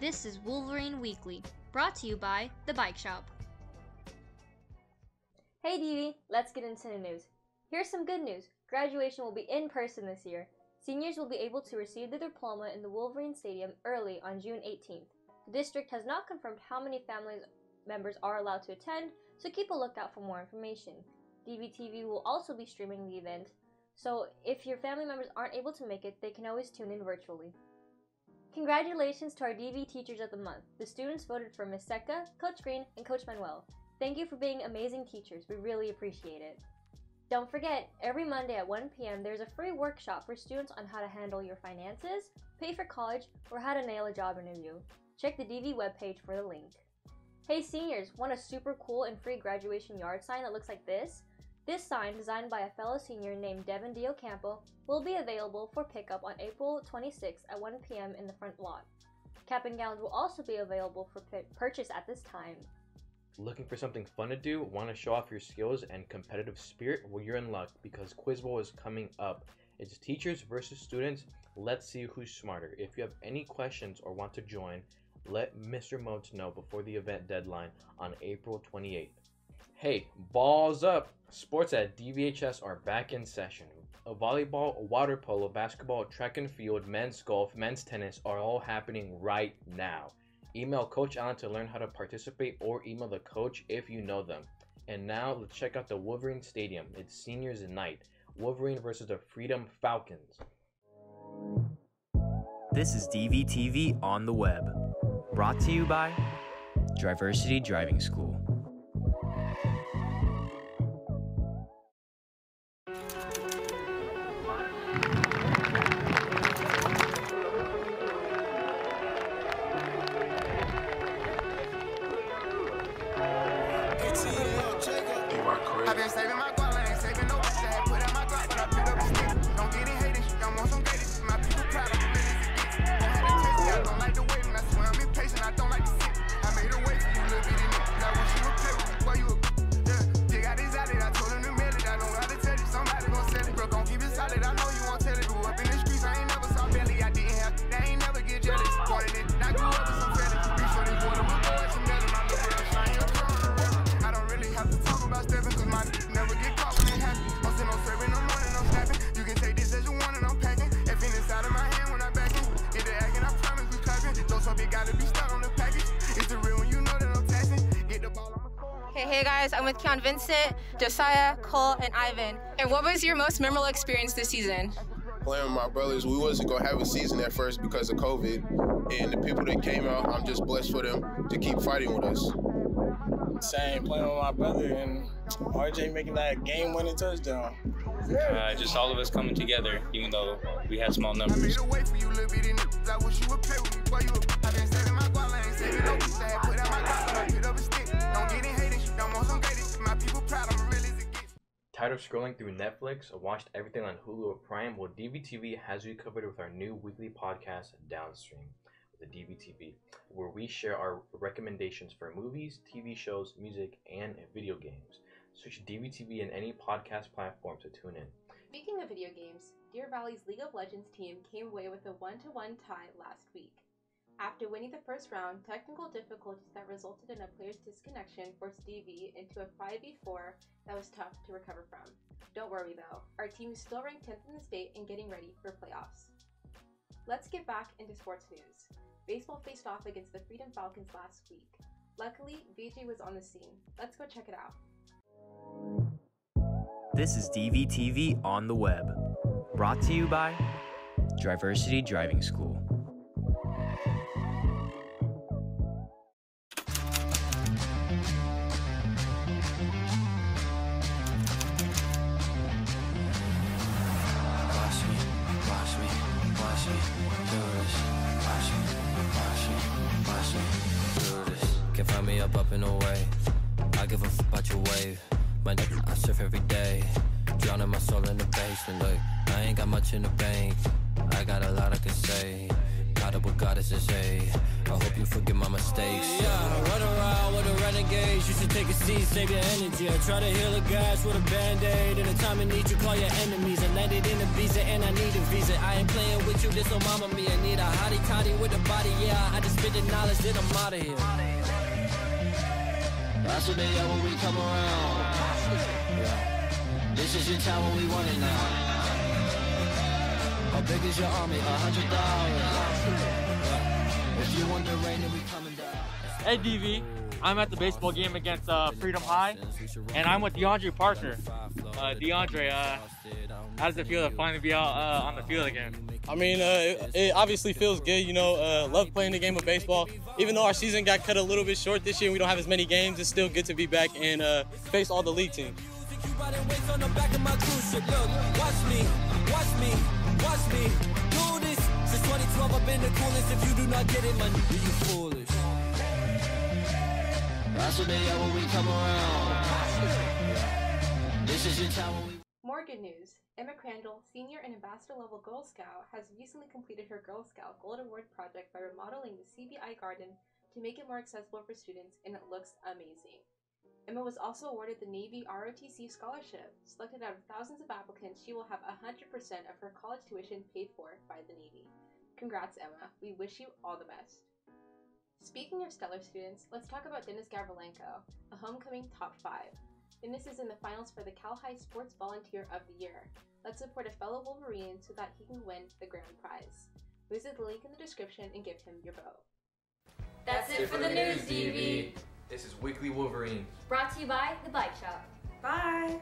This is Wolverine Weekly, brought to you by The Bike Shop. Hey Dee let's get into the news. Here's some good news. Graduation will be in person this year. Seniors will be able to receive their diploma in the Wolverine Stadium early on June 18th. The district has not confirmed how many family members are allowed to attend, so keep a lookout for more information. DVTV will also be streaming the event, so if your family members aren't able to make it, they can always tune in virtually. Congratulations to our DV Teachers of the Month. The students voted for Miss Seca, Coach Green, and Coach Manuel. Thank you for being amazing teachers. We really appreciate it. Don't forget, every Monday at 1 p.m., there's a free workshop for students on how to handle your finances, pay for college, or how to nail a job interview. Check the DV webpage for the link. Hey seniors, want a super cool and free graduation yard sign that looks like this? This sign, designed by a fellow senior named Devin Diocampo, will be available for pickup on April 26th at 1 p.m. in the front lot. Cap and gowns will also be available for purchase at this time. Looking for something fun to do? Want to show off your skills and competitive spirit? Well, you're in luck because Quiz Bowl is coming up. It's teachers versus students. Let's see who's smarter. If you have any questions or want to join, let Mr. Motes know before the event deadline on April 28th. Hey, balls up! Sports at DVHS are back in session. A volleyball, water polo, basketball, track and field, men's golf, men's tennis are all happening right now. Email Coach Allen to learn how to participate or email the coach if you know them. And now let's check out the Wolverine Stadium. It's seniors night. Wolverine versus the Freedom Falcons. This is DVTV on the web. Brought to you by Diversity Driving School. Hey guys, I'm with Keon Vincent, Josiah, Cole, and Ivan. And what was your most memorable experience this season? Playing with my brothers, we wasn't gonna have a season at first because of COVID, and the people that came out, I'm just blessed for them to keep fighting with us. Same, playing with my brother and RJ making that game-winning touchdown. Uh, just all of us coming together, even though we had small numbers. Tired of scrolling through Netflix or watched everything on Hulu or Prime? Well, DVTV has you covered with our new weekly podcast, Downstream, the DVTV, where we share our recommendations for movies, TV shows, music, and video games. Search DVTV in any podcast platform to tune in. Speaking of video games, Deer Valley's League of Legends team came away with a 1 to 1 tie last week. After winning the first round, technical difficulties that resulted in a player's disconnection forced DV into a 5v4 that was tough to recover from. Don't worry though, our team is still ranked 10th in the state and getting ready for playoffs. Let's get back into sports news. Baseball faced off against the Freedom Falcons last week. Luckily, VJ was on the scene. Let's go check it out. This is DVTV on the web. Brought to you by Diversity Driving School. In the basement. Look, I ain't got much in the bank. I got a lot I can say. Caught up with goddesses, hey. I hope you forgive my mistakes. Yeah, run around with a renegade. You should take a seat, save your energy. I try to heal the gas with a band-aid. In a time of need, you call your enemies. I landed in a visa and I need a visa. I ain't playing with you, this on mama me. I need a hottie toddy with a body, yeah. I just spit the knowledge, then I'm out of here. That's what they when we come around. Yeah. This is your time when we want it now. How big is your army? A hundred thousand. If you want the rain, then we coming down. Hey DV, I'm at the baseball game against uh, Freedom High, and I'm with DeAndre Parker. Uh, DeAndre, uh, how does it feel to finally be out uh, on the field again? I mean, uh, it, it obviously feels good. You know, uh, love playing the game of baseball. Even though our season got cut a little bit short this year, and we don't have as many games. It's still good to be back and uh, face all the league teams. on the back of my cruise ship. Look, watch me, watch me, watch me do this. Since 2012, I've been the coolest. If you do not get it, man, More good news. Emma Crandall, senior and ambassador level Girl Scout, has recently completed her Girl Scout Gold Award project by remodeling the CBI garden to make it more accessible for students, and it looks amazing. Emma was also awarded the Navy ROTC scholarship. Selected out of thousands of applicants, she will have 100% of her college tuition paid for by the Navy. Congrats, Emma. We wish you all the best. Speaking of stellar students, let's talk about Dennis Gavrilenko, a homecoming top 5. Dennis is in the finals for the Cal-Hi Sports Volunteer of the Year. Let's support a fellow Wolverine so that he can win the grand prize. Visit the link in the description and give him your vote. That's it for the news, DV. This is Weekly Wolverine. Brought to you by The Bike Shop. Bye!